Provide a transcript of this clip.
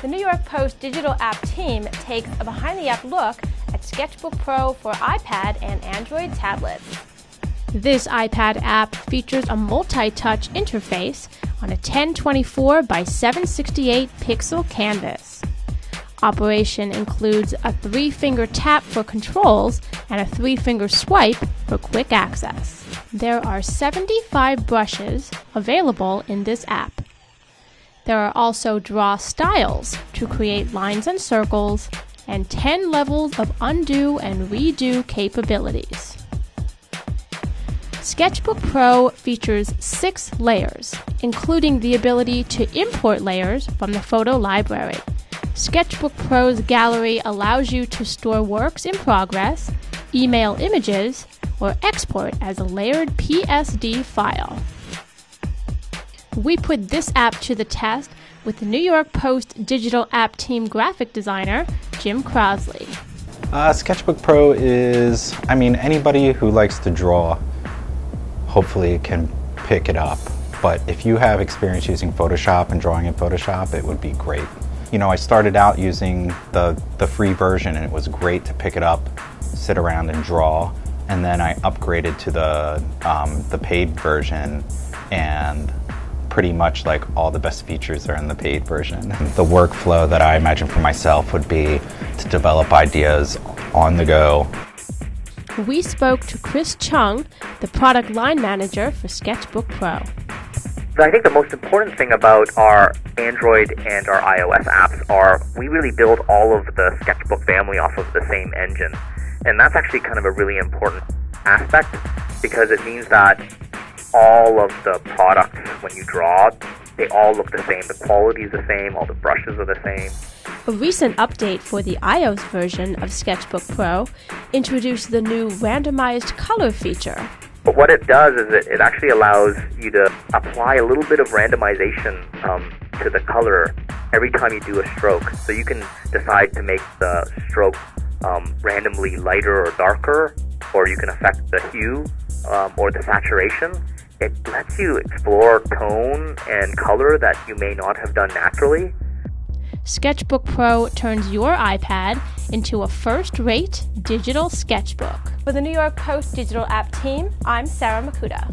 The New York Post digital app team takes a behind the app look at Sketchbook Pro for iPad and Android tablets. This iPad app features a multi touch interface on a 1024 by 768 pixel canvas. Operation includes a three finger tap for controls and a three finger swipe for quick access. There are 75 brushes available in this app. There are also draw styles to create lines and circles and 10 levels of undo and redo capabilities. Sketchbook Pro features six layers, including the ability to import layers from the photo library. Sketchbook Pro's gallery allows you to store works in progress, email images, or export as a layered PSD file. We put this app to the test with the New York Post digital app team graphic designer, Jim Crosley. Uh, Sketchbook Pro is, I mean, anybody who likes to draw hopefully can pick it up. But if you have experience using Photoshop and drawing in Photoshop, it would be great. You know, I started out using the, the free version and it was great to pick it up, sit around and draw. And then I upgraded to the, um, the paid version and pretty much like all the best features are in the paid version. The workflow that I imagine for myself would be to develop ideas on the go. We spoke to Chris Chung, the product line manager for Sketchbook Pro. So I think the most important thing about our Android and our iOS apps are we really build all of the Sketchbook family off of the same engine. And that's actually kind of a really important aspect because it means that all of the products when you draw, they all look the same. The quality is the same, all the brushes are the same. A recent update for the iOS version of Sketchbook Pro introduced the new randomized color feature. But what it does is it, it actually allows you to apply a little bit of randomization um, to the color every time you do a stroke. So you can decide to make the stroke um, randomly lighter or darker, or you can affect the hue um, or the saturation. It lets you explore tone and color that you may not have done naturally. Sketchbook Pro turns your iPad into a first rate digital sketchbook. For the New York Post digital app team, I'm Sarah Makuta.